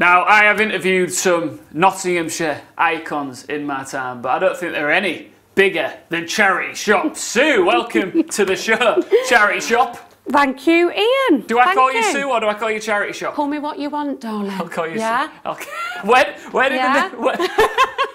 Now, I have interviewed some Nottinghamshire icons in my time, but I don't think there are any bigger than Charity Shop. Sue, welcome to the show, Charity Shop. Thank you, Ian. Do I Thank call you Sue or do I call you Charity Shop? Call me what you want, darling. I'll call you yeah? Sue. Okay. Where, where did Yeah? the...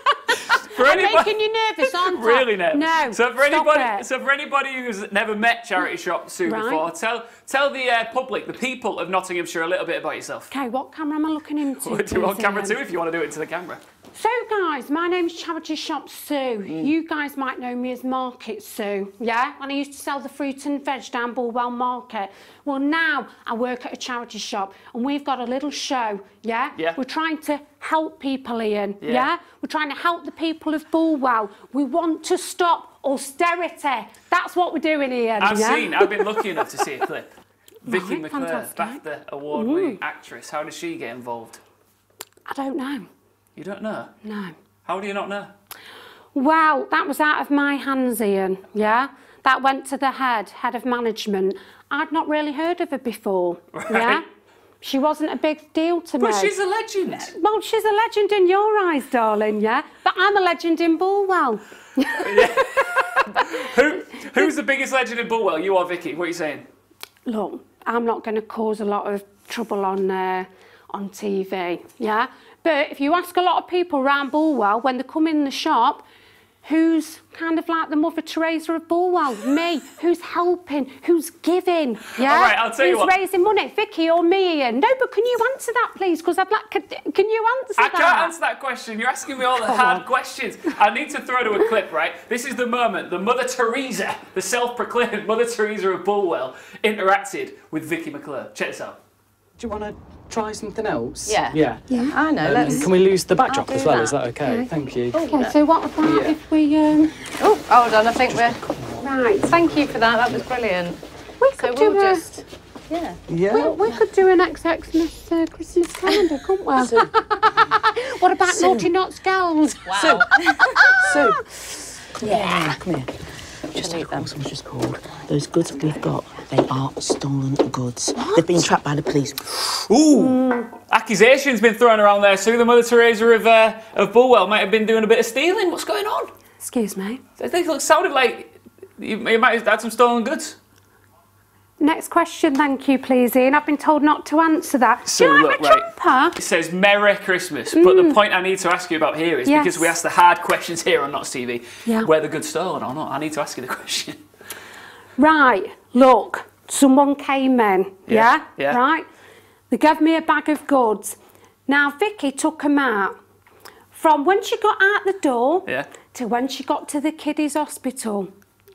for I'm anybody- making you nervous, aren't I? Really nervous. No. So for anybody, so for anybody who's never met Charity Shop Sue Right. before, tell tell the uh, public, the people of Nottinghamshire, a little bit about yourself. Okay, what camera am I looking into? We'll do on camera too if you want to do it to the camera. So, guys, my name's Charity Shop Sue. Mm. You guys might know me as Market Sue, yeah? And I used to sell the fruit and veg down Bulwell Market. Well, now I work at a charity shop and we've got a little show, yeah? Yeah. We're trying to help people, Ian, Yeah. yeah? We're trying to help the people of Bulwell. We want to stop austerity. That's what we're doing, Ian. I've yeah? seen, I've been lucky enough to see a clip. Vicky Right, McClure. BAFTA award-winning actress. How does she get involved? I don't know. You don't know? No. How do you not know? Well, that was out of my hands, Ian. Yeah, that went to the head, head of management. I'd not really heard of her before. Yeah, Right. She wasn't a big deal to me. But she's a legend. well, she's a legend in your eyes, darling. Yeah, but I'm a legend in Bulwell. Who, who's the biggest legend in Bulwell? You are Vicky? What are you saying? Look, I'm not going to cause a lot of trouble on uh, on TV. Yeah, but if you ask a lot of people around Bulwell, when they come in the shop. Who's kind of like the Mother Teresa of Bulwell? Me. Who's helping? Who's giving? Yeah. All right, I'll tell you Who's what. raising money? Vicky or me, Ian? No, but can you answer that, please? Because I'd like. Can, can you answer I that? can't answer that question. You're asking me all the Come hard on. questions. I need to throw to a clip, right? This is the moment the Mother Teresa, the self-proclaimed Mother Teresa of Bulwell, interacted with Vicky McClure. Check this out. Do you want to try something else? Yeah. Yeah. Yeah. I know. Um, let's. can we lose the backdrop as well? that. Is that okay? Thank you. Okay, so what about Yeah. if we um Oh, hold on. I think we're. right? Thank you for that. That was brilliant. We So could we'll do a just. Yeah. Yeah. we, we could do an XXmas uh, Christmas calendar, couldn't we? what about naughty Notts girls? Wow. So, yeah. come here. Just Delete take them. someone's just called. Those goods we've got, they are stolen goods. They've been trapped by the police. Ooh, accusations been thrown around there. Sue, the Mother Teresa of uh, of Bulwell, might have been doing a bit of stealing. What's going on? Excuse me. I think it sounded like you, you might have had some stolen goods. Next question, thank you, please, Ian. I've been told not to answer that. So do you like look, my right. It says Merry Christmas, but the point I need to ask you about here is because we ask the hard questions here on Notts TV, Yeah. were the goods stolen or not? I need to ask you the question. Right, look, someone came in, Yeah, yeah? yeah. Right? They gave me a bag of goods. Now, Vicky took them out from when she got out the door Yeah. to when she got to the kiddies hospital.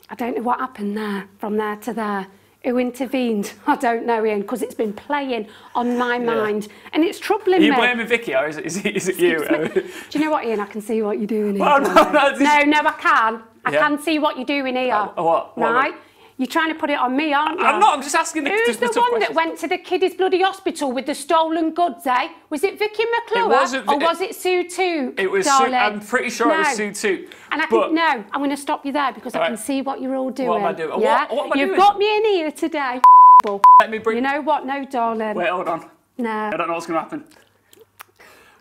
I don't know what happened there, from there to there. Who intervened? I don't know, Ian, because it's been playing on my mind and it's troubling Are you me. blaming Vicky or is it, is it, is it you? Do you know what, Ian? I can see what you're doing here. Well, no, no, no, no, I can. I Yeah. can see what you're doing here. Oh, what? What? Right? You're trying to put it on me, aren't you? I'm not, I'm just asking the, Who's the, the, one that went to the kiddies bloody hospital with the stolen goods, eh? Was it Vicky McClure It wasn't or was it Sue too? It was Sue. I'm pretty sure it was Sue too. And I but, can, no, I'm going to stop you there because I can see what you're all doing. What am I doing? What- Yeah? what am I You've doing? got me in here today. Let me bring. You know what? No, darling. Wait, hold on. No. I don't know what's going to happen.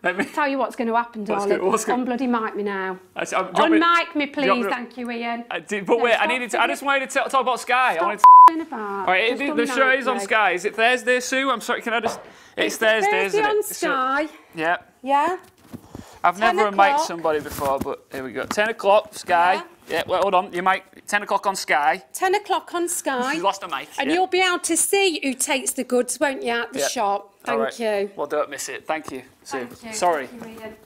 Let me. Tell you what's going to happen, What's darling. what's On bloody mic me now. I, I, do On me- mic me, please. me- Thank you, Ian. I did, but No, wait, I needed to. I just wanted to talk about Sky. I wanted to, about. all right, it, the show is on. Sky. Is it Thursday, Sue? I'm sorry. Can I just? It's, It's Thursday, Thursday isn't on it? So- Sky. yeah. Yeah. I've never mic'd somebody before, but here we go. 10 o'clock, Sky. Yeah, well, hold on. You mic 10 o'clock on Sky. 10 o'clock on Sky. She's lost a mic. And yeah. you'll be able to see who takes the goods, won't you, at the Yeah. shop? Thank right. you. Well, don't miss it. Thank you, Sue. Thank you. Sorry. Thank you.